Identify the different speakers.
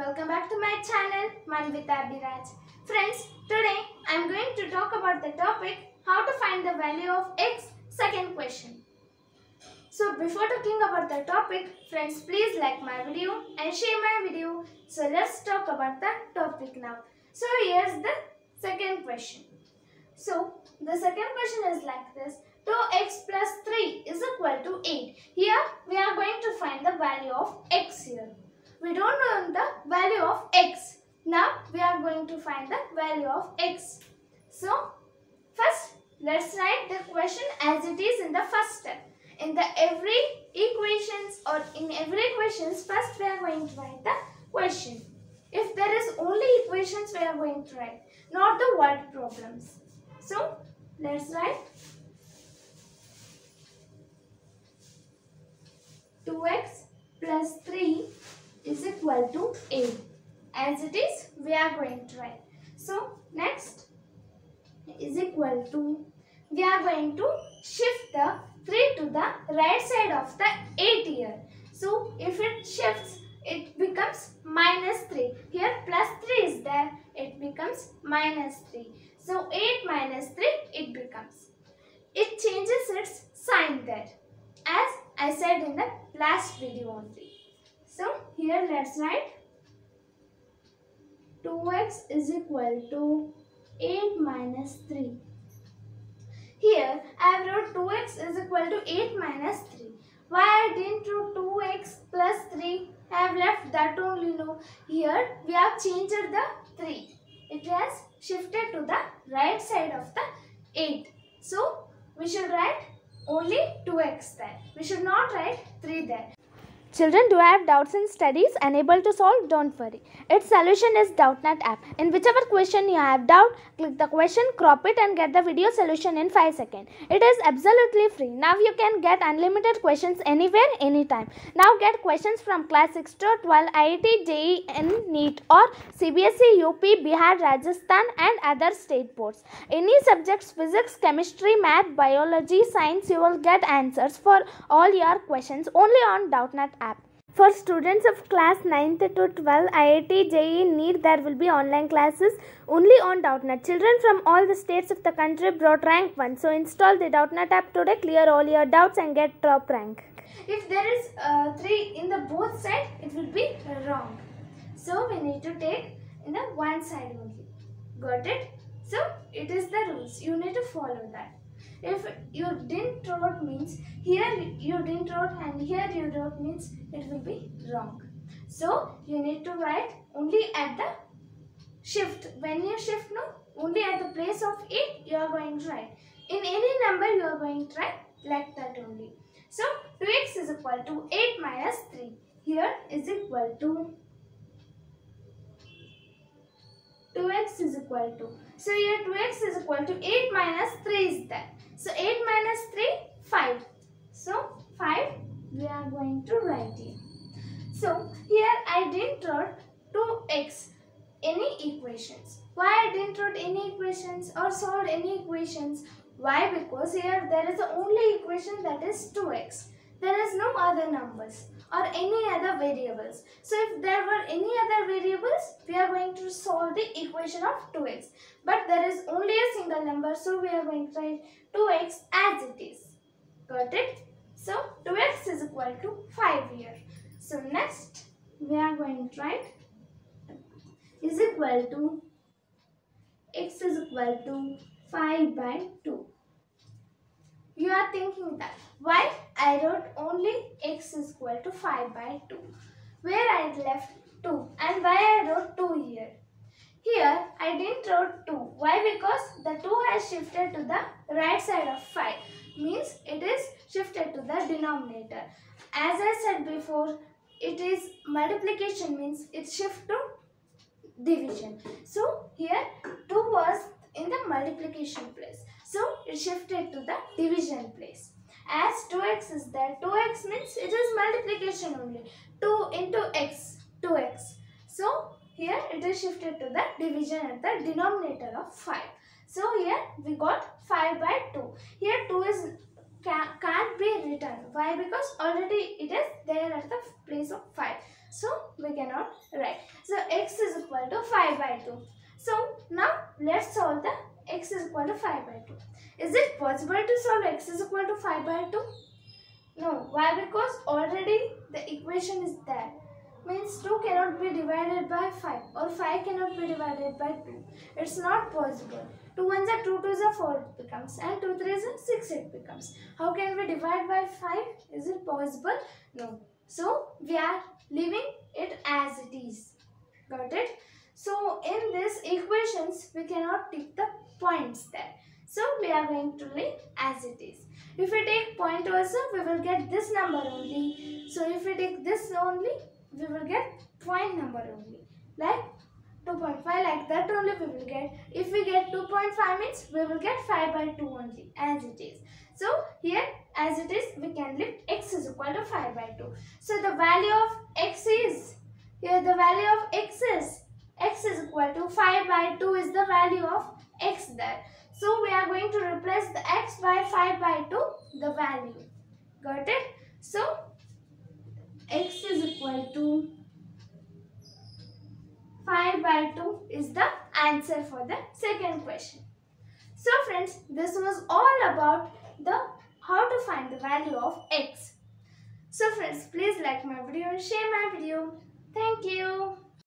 Speaker 1: welcome back to my channel Manvitha B Raj. Friends, today I am going to talk about the topic how to find the value of x second question. So before talking about the topic, friends please like my video and share my video. So let's talk about the topic now. So here's the second question. So the second question is like this. 2x plus 3 is equal to 8. Here we are going to find the value of x here. We don't know the value of x. Now we are going to find the value of x. So first let's write the question as it is in the first step. In the every equations or in every equations first we are going to write the question. If there is only equations we are going to write not the word problems. So let's write 2x plus 3 is equal to 8. As it is, we are going to write. So, next is equal to, we are going to shift the 3 to the right side of the 8 here. So, if it shifts, it becomes minus 3. Here plus 3 is there, it becomes minus 3. So, 8 minus 3, it becomes. It changes its sign there as I said in the last video only. So here let's write 2x is equal to 8 minus 3. Here I have wrote 2x is equal to 8 minus 3. Why I didn't wrote 2x plus 3? I have left that only no. Here we have changed the 3. It has shifted to the right side of the 8. So we should write only 2x there. We should not write 3 there.
Speaker 2: Children, do have doubts in studies? Unable to solve? Don't worry. Its solution is Doubtnut app. In whichever question you have doubt, click the question, crop it and get the video solution in 5 seconds. It is absolutely free. Now you can get unlimited questions anywhere, anytime. Now get questions from class 6 to 12, IIT, JEE, NEET or CBSE, UP, Bihar, Rajasthan and other state boards. Any subjects, physics, chemistry, math, biology, science, you will get answers for all your questions only on Doubtnut app. For students of class 9th to 12, IIT, JEE, NEET, there will be online classes only on Doubtnut. Children from all the states of the country brought rank 1. So install the Doubtnut app today, clear all your doubts and get top rank.
Speaker 1: If there is uh, 3 in the both side, it will be wrong. So we need to take in the one side only. Got it? So it is the rules. You need to follow that. If you didn't wrote means here you didn't wrote and here you wrote means it will be wrong. So you need to write only at the shift. When you shift no, only at the place of 8 you are going to write. In any number you are going to write like that only. So 2x is equal to 8 minus 3. Here is equal to 2x is equal to. So here 2x is equal to 8 minus 3 is there. So 8 minus 3, 5. So 5 we are going to write here. So here I didn't write 2x any equations. Why I didn't write any equations or solve any equations? Why? Because here there is the only equation that is 2x. There is no other numbers or any other variables. So if there were any other variables, we are going to solve the equation of 2x. But there is only a single number, so we are going to write 2x as it is. Got it? So 2x is equal to 5 here. So next, we are going to write is equal to x is equal to 5 by 2. You are thinking that why I wrote only x is equal to 5 by 2 where I left 2 and why I wrote 2 here. Here I didn't wrote 2. Why? Because the 2 has shifted to the right side of 5 means it is shifted to the denominator. As I said before it is multiplication means it shift to division. So here 2 was in the multiplication place. So it shifted to the division place. As 2x is there, 2x means it is multiplication only. 2 into x, 2x. So here it is shifted to the division at the denominator of 5. So here we got 5 by 2. Here 2 is can, can't be written. Why? Because already it is there at the place of 5. So we cannot write. So x is equal to 5 by 2. So now let's solve the x is equal to 5 by 2. Is it possible to solve x is equal to 5 by 2? No. Why? Because already the equation is there. Means 2 cannot be divided by 5 or 5 cannot be divided by 2. It's not possible. 2 ones are 2 twos are 4 it becomes and 2 threes are 6 it becomes. How can we divide by 5? Is it possible? No. So we are leaving it as it is. Got it? So in this equations we cannot take the points there. So we are going to leave as it is. If we take point also we will get this number only. So if we take this only we will get point number only. Like 2.5 like that only we will get. If we get 2.5 means we will get 5 by 2 only as it is. So here as it is we can leave x is equal to 5 by 2. So the value of x is here the value of x is x is equal to 5 by 2 is the value of x there. So we are going to replace the x by 5 by 2 the value. Got it? So x is equal to 5 by 2 is the answer for the second question. So friends, this was all about the how to find the value of x. So friends, please like my video and share my video. Thank you.